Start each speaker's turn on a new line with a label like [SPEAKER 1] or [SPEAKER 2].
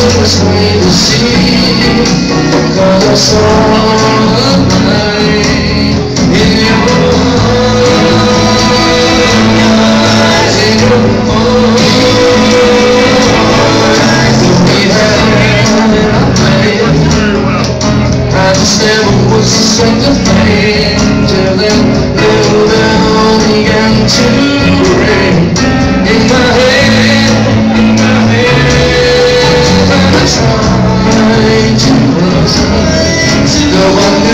[SPEAKER 1] things we to see for the song of night in your eyes, in your eyes that we have I just never was the strength of angel and knew that only end No one